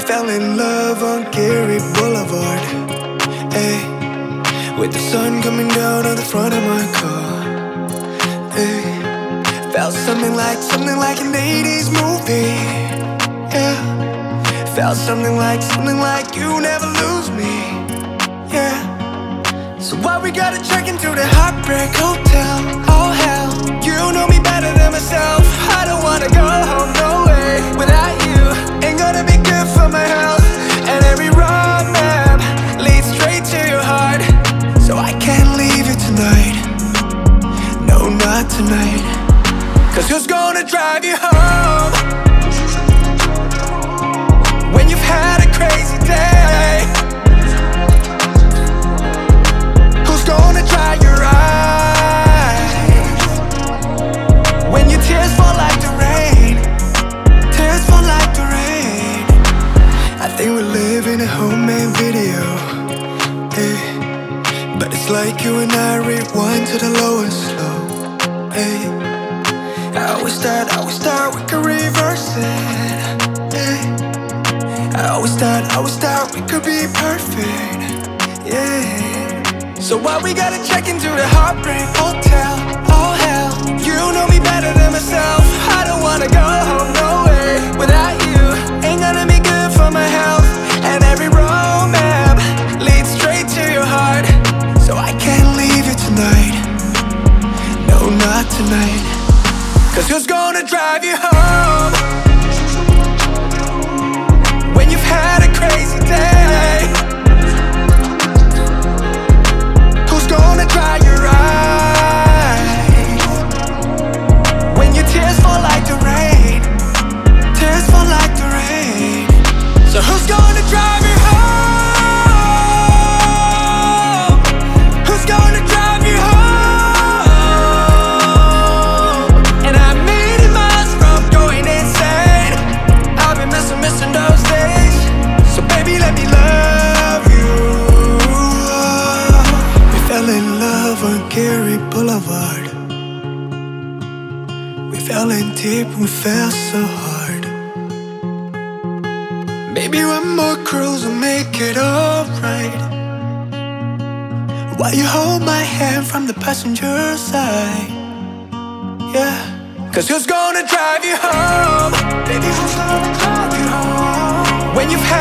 fell in love on Geary Boulevard. Hey, with the sun coming down on the front of my car. Hey, felt something like something like an 80s movie. Yeah, felt something like something like you never lose me. Yeah. So why we gotta check into the Heartbreak Hotel? Oh hell, you know me better than myself. I don't wanna tonight. Cause who's gonna drive you home? When you've had a crazy day. Who's gonna dry your eyes When your tears fall like the rain Tears fall like the rain I think we live in a homemade video hey. But it's like you and I rewind to the lowest slow hey. I always start, I always start, we can reverse it. Hey. I always thought, I always thought we could be perfect. Yeah. So why we gotta check into the Heartbreak? Hotel? Oh hell, you know me better than myself. I don't wanna go home, no way. Without you, ain't gonna be good for my health. And every road map leads straight to your heart. So I can't leave you tonight not tonight Cause who's gonna drive you home? Boulevard. We fell in deep we fell so hard. Maybe one more cruise will make it alright. While you hold my hand from the passenger side. Yeah. Cause who's gonna drive you home? Baby, who's gonna drive you home? When you've had